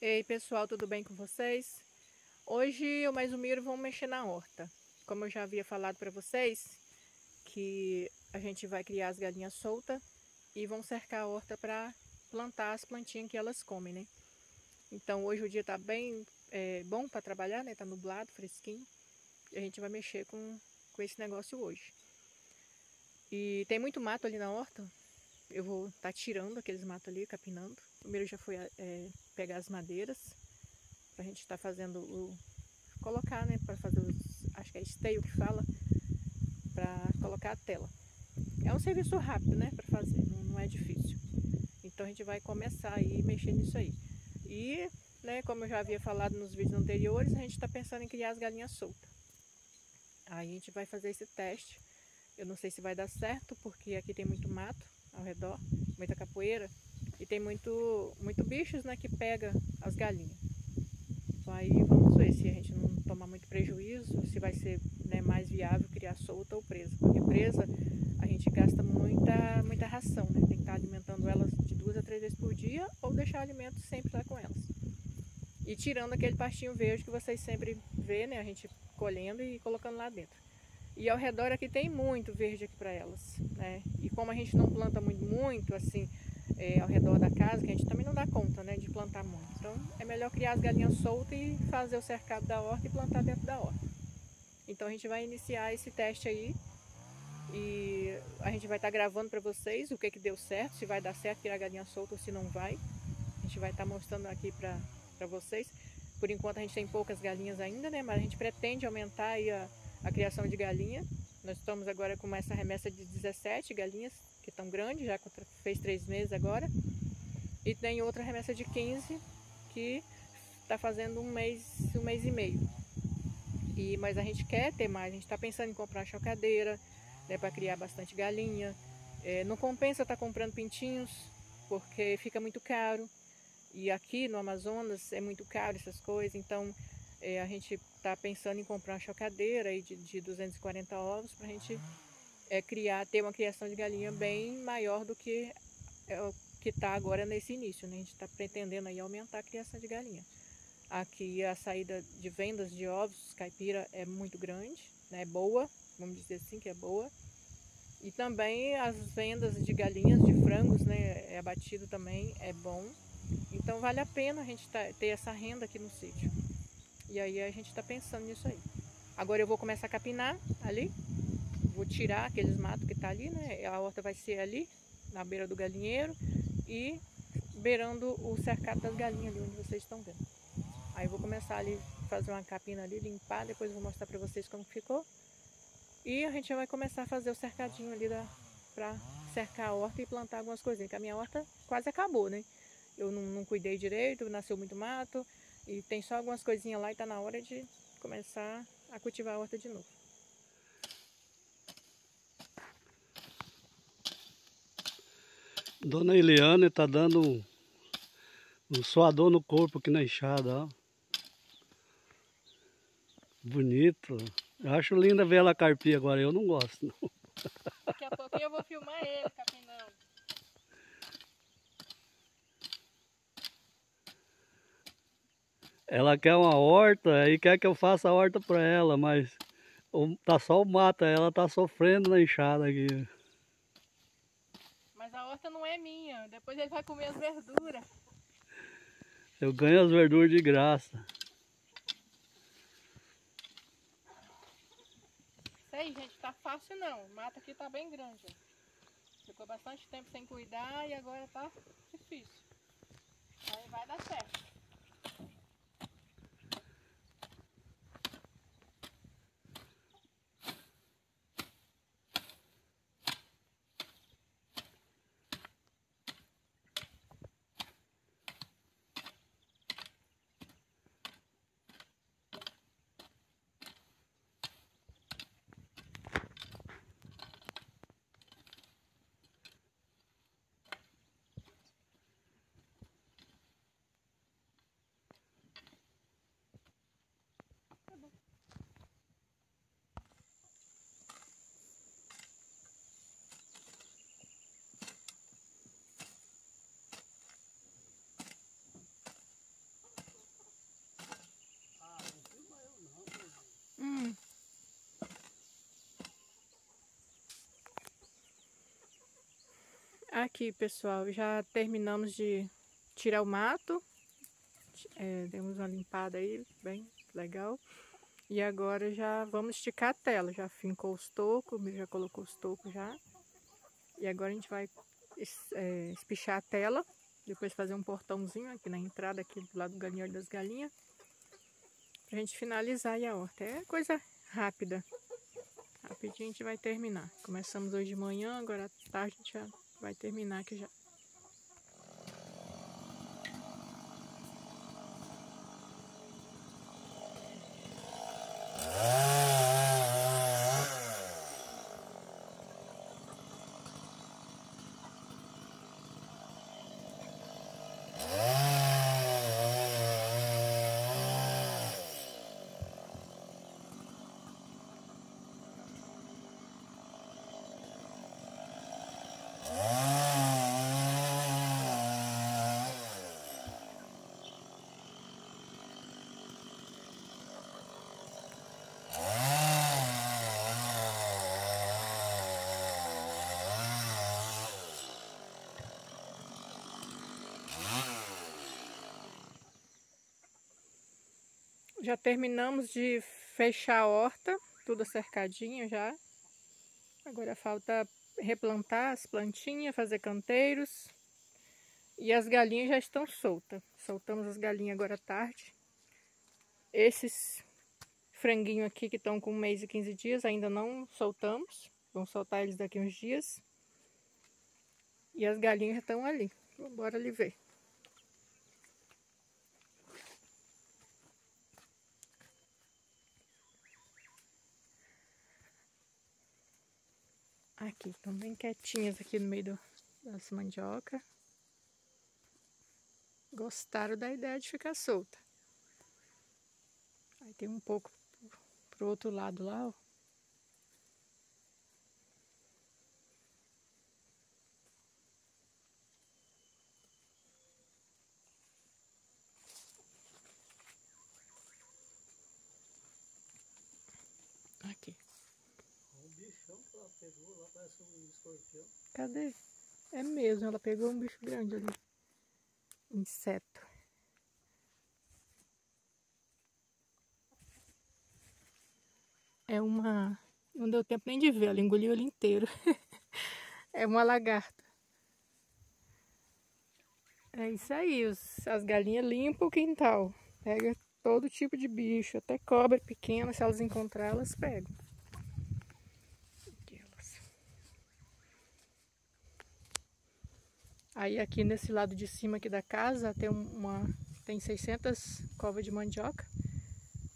Ei pessoal, tudo bem com vocês? Hoje eu mais o Miro vamos mexer na horta. Como eu já havia falado para vocês, que a gente vai criar as galinhas soltas e vão cercar a horta para plantar as plantinhas que elas comem, né? Então hoje o dia tá bem é, bom para trabalhar, né? Tá nublado, fresquinho. E a gente vai mexer com, com esse negócio hoje. E tem muito mato ali na horta. Eu vou estar tá tirando aqueles matos ali, capinando. Primeiro já foi é, pegar as madeiras. Pra gente estar tá fazendo o... Colocar, né? Para fazer os... Acho que é esteio que fala. Para colocar a tela. É um serviço rápido, né? Para fazer. Não, não é difícil. Então a gente vai começar aí mexer nisso aí. E, né, como eu já havia falado nos vídeos anteriores, a gente está pensando em criar as galinhas soltas. Aí a gente vai fazer esse teste. Eu não sei se vai dar certo, porque aqui tem muito mato ao redor, muita capoeira. E tem muito, muito bichos né, que pega as galinhas. Então aí vamos ver se a gente não tomar muito prejuízo, se vai ser né, mais viável criar solta ou presa. Porque presa a gente gasta muita, muita ração, né? Tem que estar alimentando elas de duas a três vezes por dia ou deixar alimento sempre lá com elas. E tirando aquele pastinho verde que vocês sempre vê, né? A gente colhendo e colocando lá dentro. E ao redor aqui tem muito verde aqui para elas, né? E como a gente não planta muito, muito assim, é, ao redor da casa, que a gente também não dá conta, né, de plantar muito. Então é melhor criar as galinhas soltas e fazer o cercado da horta e plantar dentro da horta. Então a gente vai iniciar esse teste aí e a gente vai estar tá gravando para vocês o que que deu certo, se vai dar certo criar galinha solta ou se não vai. A gente vai estar tá mostrando aqui para vocês. Por enquanto a gente tem poucas galinhas ainda, né? Mas a gente pretende aumentar a, a criação de galinha. Nós estamos agora com essa remessa de 17 galinhas, que estão grandes, já fez três meses agora. E tem outra remessa de 15, que está fazendo um mês, um mês e meio. E, mas a gente quer ter mais, a gente está pensando em comprar chocadeira, né, para criar bastante galinha. É, não compensa estar tá comprando pintinhos, porque fica muito caro. E aqui no Amazonas é muito caro essas coisas, então é, a gente está pensando em comprar uma chocadeira aí de, de 240 ovos para a gente é, criar, ter uma criação de galinha bem maior do que é, o que está agora nesse início. Né? A gente está pretendendo aí aumentar a criação de galinha. Aqui a saída de vendas de ovos caipira é muito grande, né? é boa, vamos dizer assim que é boa. E também as vendas de galinhas, de frangos, né, é abatido também, é bom. Então vale a pena a gente tá, ter essa renda aqui no sítio. E aí a gente está pensando nisso aí. Agora eu vou começar a capinar ali. Vou tirar aqueles matos que tá ali, né? A horta vai ser ali, na beira do galinheiro. E beirando o cercado das galinhas ali onde vocês estão vendo. Aí vou começar ali, fazer uma capina ali, limpar. Depois vou mostrar para vocês como ficou. E a gente vai começar a fazer o cercadinho ali da, pra cercar a horta e plantar algumas coisinhas. Que a minha horta quase acabou, né? Eu não, não cuidei direito, nasceu muito mato. E tem só algumas coisinhas lá e tá na hora de começar a cultivar a horta de novo. Dona Eliane tá dando um, um suador no corpo aqui na enxada, ó. Bonito. Eu acho linda ver ela carpir agora, eu não gosto. Não. Daqui a pouquinho eu vou filmar ele capinando. Ela quer uma horta e quer que eu faça a horta para ela, mas tá só o mato, ela tá sofrendo na enxada aqui. Mas a horta não é minha, depois ele vai comer as verduras. Eu ganho as verduras de graça. aí, gente, tá fácil não. O mato aqui tá bem grande. Ficou bastante tempo sem cuidar e agora tá difícil. Aí vai dar certo. Aqui, pessoal, já terminamos de tirar o mato. É, demos uma limpada aí, bem legal. E agora já vamos esticar a tela. Já fincou os tocos, já colocou os tocos já. E agora a gente vai é, espichar a tela. Depois fazer um portãozinho aqui na entrada, aqui do lado do galinheiro das galinhas. Pra gente finalizar aí a horta. É coisa rápida. Rapidinho a gente vai terminar. Começamos hoje de manhã, agora à tarde a gente já vai terminar aqui já. Já terminamos de fechar a horta, tudo cercadinho já. Agora falta replantar as plantinhas, fazer canteiros. E as galinhas já estão soltas. Soltamos as galinhas agora à tarde. Esses franguinhos aqui que estão com um mês e 15 dias ainda não soltamos. Vamos soltar eles daqui uns dias. E as galinhas estão ali. Vamos ali ver. Aqui, estão bem quietinhas aqui no meio do, das mandioca. Gostaram da ideia de ficar solta. Aí tem um pouco pro outro lado lá, ó. Aqui pegou lá, parece um escorpião. Cadê? É mesmo, ela pegou um bicho grande ali. Inseto. É uma... Não deu tempo nem de ver, ela engoliu ele inteiro. é uma lagarta. É isso aí, os, as galinhas limpam o quintal. Pega todo tipo de bicho, até cobra pequena, se elas encontrar, elas pegam. Aí aqui nesse lado de cima aqui da casa tem uma tem 600 covas de mandioca.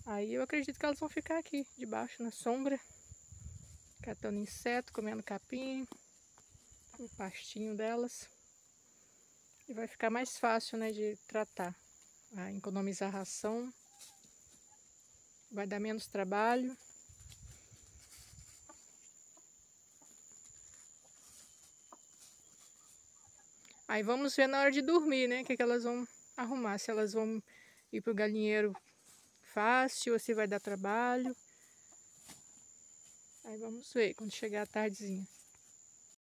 Aí eu acredito que elas vão ficar aqui debaixo na sombra, catando inseto, comendo capim, o pastinho delas. E vai ficar mais fácil, né, de tratar. Vai economizar ração, vai dar menos trabalho. Aí vamos ver na hora de dormir, né? O que, que elas vão arrumar. Se elas vão ir pro galinheiro fácil ou se vai dar trabalho. Aí vamos ver quando chegar a tardezinha.